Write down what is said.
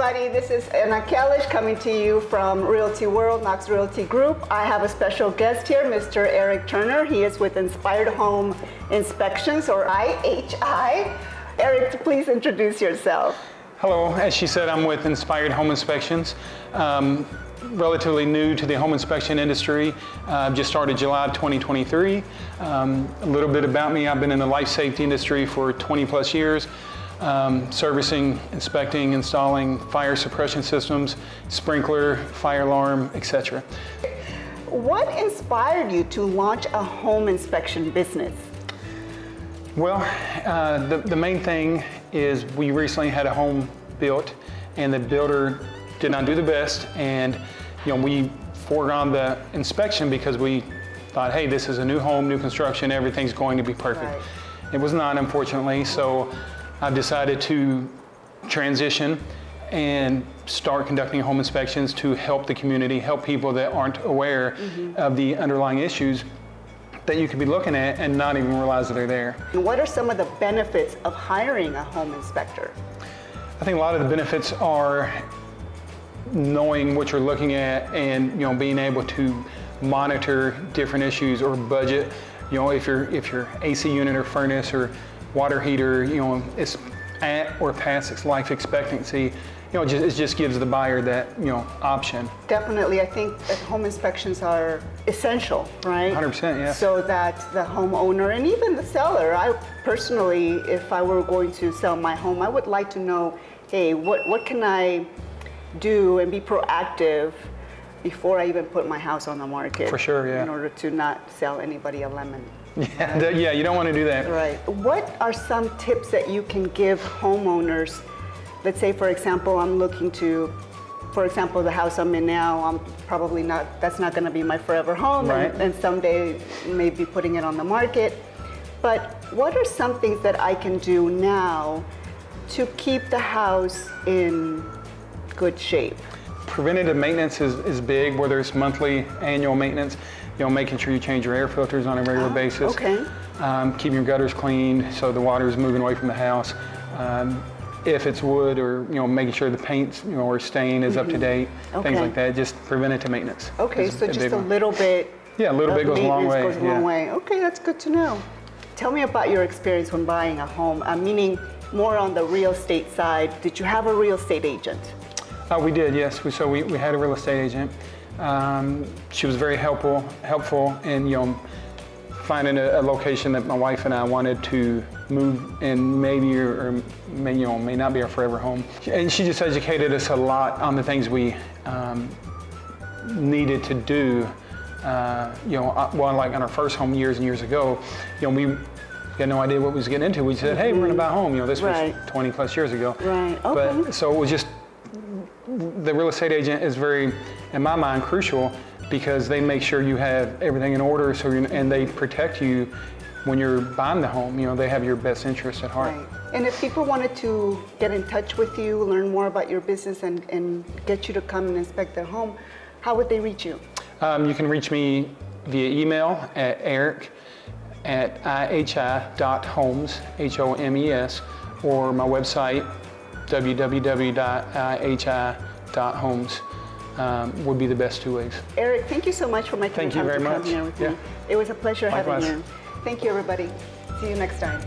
everybody. This is Ena Koellish coming to you from Realty World, Knox Realty Group. I have a special guest here, Mr. Eric Turner. He is with Inspired Home Inspections, or IHI. Eric, please introduce yourself. Hello, as she said, I'm with Inspired Home Inspections. Um, relatively new to the home inspection industry. Uh, just started July 2023. Um, a little bit about me, I've been in the life safety industry for 20 plus years. Um, servicing, inspecting, installing fire suppression systems, sprinkler, fire alarm, etc. What inspired you to launch a home inspection business? Well, uh, the, the main thing is we recently had a home built and the builder did not do the best and you know we foregone the inspection because we thought hey this is a new home new construction everything's going to be perfect Right. it was not unfortunately so i've decided to transition and start conducting home inspections to help the community help people that aren't aware mm-hmm. of the underlying issues that you could be looking at and not even realize that they're there And what are some of the benefits of hiring a home inspector? I think a lot of the benefits are knowing what you're looking at and you know being able to monitor different issues or budget. You know if your if your AC unit or furnace or water heater you know is at or past its life expectancy, you know it just, it just gives the buyer that you know option. Definitely, I think that home inspections are essential, right? 100%, yeah. So that the homeowner and even the seller, I personally, if I were going to sell my home, I would like to know, hey, what, what can I do and be proactive before I even put my house on the market? For sure, yeah. In order to not sell anybody a lemon. Yeah, that- yeah, you don't want to do that. Right. What are some tips that you can give homeowners? Let's say, for example, I'm looking to, for example, the house I'm in now, I'm probably not, that's not going to be my forever home, Right. and, and someday maybe putting it on the market. But what are some things that I can do now to keep the house in good shape? Preventative maintenance is, is big, whether it's monthly, annual maintenance, you know, making sure you change your air filters on a regular Oh, basis. okay. Um, keeping your gutters clean so the water is moving away from the house. Um, if it's wood or, you know, making sure the paint, you know, or stain is up to date, Mm-hmm. Okay. things like that, just preventative maintenance. Okay, so big just a one. little bit. Yeah, a little bit goes a long way, Goes a long way. Okay, that's good to know. Tell me about your experience when buying a home. Uh, meaning more on the real estate side. Did you have a real estate agent? Uh, we did, yes. We, so we, we had a real estate agent. Um, she was very helpful, helpful in you know finding a, a location that my wife and I wanted to move in, maybe or, or may, you know may not be our forever home. And she just educated us a lot on the things we um, needed to do. Uh, you know, uh, well, like on our first home years and years ago, you know, we had no idea what we was getting into. We said, "Hey, we're gonna buy a home." You know, this Right. was 20 plus years ago. Right, okay. But so it was just the real estate agent is very, in my mind, crucial because they make sure you have everything in order. So you and they protect you when you're buying the home. You know, they have your best interest at heart. Right. And if people wanted to get in touch with you, learn more about your business, and, and get you to come and inspect their home, how would they reach you? Um, you can reach me via email at eric at ihi.homes, H-O-M-E-S, or my website, www.ihi.homes um, would be the best two ways. Eric, thank you so much for making Thank the you very to come much. here with Yeah. me. It was a pleasure having you. Thank you, everybody. See you next time.